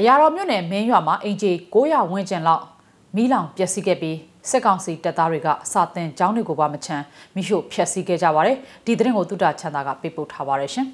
အရာတော်မြို့နယ်မင်းရွာမှာအင်ဂျီ900ဝန်းကျင်လောက်မီးလောင်ပျက်စီးခဲ့ပြီးစစ်ကောင်စီတပ်သားတွေကစာတင်ကျောင်းတွေကိုပါမချမ်းမိရှို့ဖျက်ဆီးခဲ့ကြပါတယ်ဒီသတင်းကိုတုဒ္ဒချန်တာကပေးပို့ထားပါတယ်ရှင်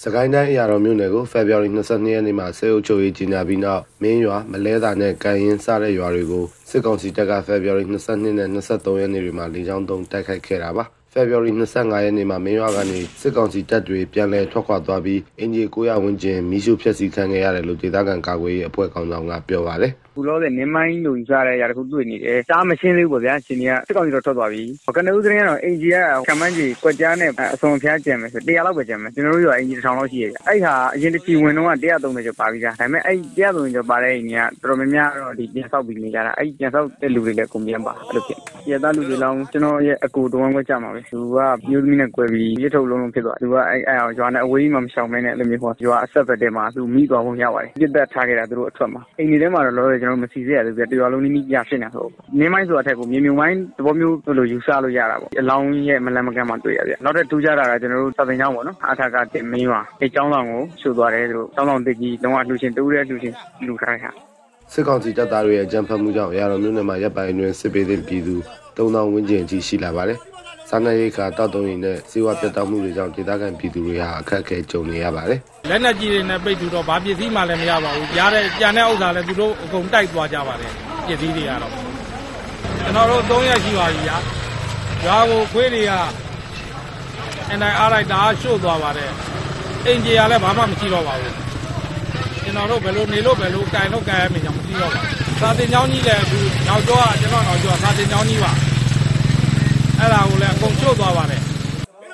စကိုင်းတိုင်းအရာတော်မြို့နယ်ကိုဖေဖော်ဝါရီ22ရက်နေ့မှာစေအုပ်ချုပ်ရေးကြီးညာပြီးနောက်မင်းရွာမလဲတာနဲ့ကန်ရင်စတဲ့ရွာတွေကိုစစ်ကောင်စီတပ်ကဖေဖော်ဝါရီ22နဲ့23ရက်နေ့တွေမှာလေကြောင်းသုံးတိုက်ခိုက်ခဲ့တာပါ ဖေဖော်ဝါရီ25ရက်နေ့မှာမင်းရွာကနေစစ်ကောင်စီတပ်တွေပြန်လည်ထွက်ခွာသွားပြီးအင်ဂျီ900ဝန်းကျင်မီးရှို့ဖျက်ဆီးခံခဲ့ရတယ်လို့ဒေသခံကာကွယ်ရေးအဖွဲ့ကောင်ဆောင်ကပြောပါတယ်ခုလောတဲ့နင်းမိုင်းလို့ယူဆတဲ့ຢာတခုတွေ့နေတယ်တားမရှင်းသေးဘူးပေါ့ဗျာရှင်ကြီးကစစ်ကောင်စီတော့ထွက်သွားပြီကနဦးသတင်းကတော့အင်ဂျီကကမန်းကြီးကွက်ကြားနဲ့အစုံဖျားကျန်မယ်ဆို100လောက်ပဲကျန်မယ်ကျွန်တော်တို့ရောအင်ဂျီ1000လောက်ရှိရကြအဲ့ဟာအရင်တစ်ချီဝင်တော့130ကျော်ပါပြီလားဒါပေမဲ့အဲ့130ကျော်ပါတဲ့အိမ်ကြီးကတော်တော်များများတော့ဒီပြန်ဆောက်ပြီးနေကြတာအဲ့ပြန်ဆောက်တဲ့လူတွေလည်းကုန်ပြန်ပါအဲ့လိုဖြစ်ရသားလူတွေလောင်းကျွန်တော်ရဲ့အကူတဝမ်းခွဲကြမှာပဲသူကမျိုးသမီးနဲ့ကွယ်ပြီးရထုတ်လုံးလုံးဖြစ်သွားသူကအဲ့အဲ့အောင်ရွာနဲ့အဝေးကြီးမှမရှောင်မဲနဲ့အဲ့လိုမျိုးဟောရွာအဆက်ဘက်တဲမှာသူမိသွားဖို့ရပါတယ်ပြစ်သက်ထားခဲ့တာသူတို့အထွက်မှာအိမ်တွေထဲမှာတော့လောလောကျွန်တော်မစီစေရဘူးပြတရွာလုံးနီးနီးပြဖြစ်နေဆိုနင်းမိုင်းဆိုအထက်ကိုမြေမြုံမိုင်းသဘောမျိုးလိုယူဆလို့ရတာပေါ့အလောင်းရဲ့မလန်မကန်မှတွေ့ရပြနောက်တစ်ထူးခြားတာကကျွန်တော်တို့စာပင်ကျောင်းပေါ့နော်အထက်ကတင်မင်းပါအဲကျောင်းဆောင်ကိုရှုသွားတယ်သူတို့ကျောင်းဆောင်တစ်ကြီးလုံးဝလှူရှင်တူးတဲ့လှူရှင်လူထားတာစစ်ကောင်စီတပ်သားတွေရဲ့ကြမ်းဖက်မှုကြောင့်အရာတော်မြို့နယ်မှာရပ်ပိုင်းတွင်စစ်ပေးတဲ့ပြည်သူ3000ဝန်းကျင်အထိရှိလာပါတယ်။ စားနပ်ရိက္ခာတောက်တုံးတွေနဲ့စေဝါပြတ်တောက်မှုတွေကြောင့်ဒေသခံပြည်သူတွေဟာအခက်အခဲကြုံနေရပါတယ်။လက်နက်ကြီးတွေနဲ့ပိတ်သူတော့ဘာပစ္စည်းမှလည်းမရပါဘူး။ရတဲ့ကြံတဲ့ဥစ္စာလည်းသူတို့အကုန်တိုက်သွားကြပါတယ်။ပစ္စည်းတွေကတော့ကျွန်တော်တို့3ရက်ရှိပါပြီညာ။ရွာကိုခွေးတွေကအန်တိုင်းအားလိုက်တာရှို့သွားပါတယ်။အင်ဂျီကလည်းဘာမှမရှိတော့ပါဘူး။ကျွန်တော်တို့ဘယ်လိုနေလို့ဘယ်လိုကန်လို့ကန်ရမလဲမသိတော့ပါဘူး။စာတင်ကျောင်းကြီးလည်းအခုနောက်ကျောကကျွန်တော်နောက်ကျောစာတင်ကျောင်းကြီးပါ။အဲ့ဒါ ကိုလည်းအကုန်ချို့သွားပါတယ်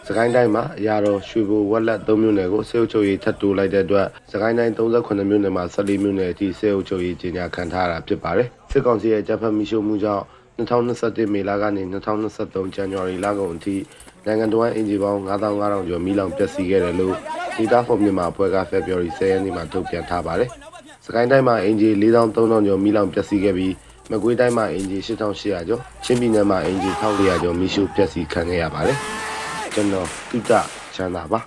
စကိုင်းတိုင်းမှာအရာတော်ရွှေဘိုဝက်လက်3မြို့နယ်ကိုစေအုပ်ချုပ်ရေးထပ်တိုးလိုက်တဲ့အတွက်စကိုင်းတိုင်း38မြို့နယ်မှာ14မြို့နယ်အထိစေအုပ်ချုပ်ရေးကြီးညာခံထားရတာဖြစ်ပါတယ်စစ်ကောင်စီရဲ့တပ်ဖက်မိရှုမှုကြောင့်2021မေလကနေ2023ဇန်နဝါရီလကုန်အထိနိုင်ငံတော်အင်ဂျီပေါင်း9500ကျော်မိလောင်ပျက်စီးခဲ့တယ်လို့ဒေတာဖော်မြန်မာအဖွဲ့က February 10ရက်နေ့မှာထုတ်ပြန်ထားပါတယ်။စကိုင်းတိုင်းမှာအင်ဂျီ4300ကျော်မိလောင်ပျက်စီးခဲ့ပြီး မကွေးတိုင်းမှာအင်ဂျီ8800ကျော်ချင်းပြည်နယ်မှာအင်ဂျီ1400ကျော်မိရှုပျက်စီးခံခဲ့ရပါတယ်ကျွန်တော်တုဒ္ဒချမ်းသာပါ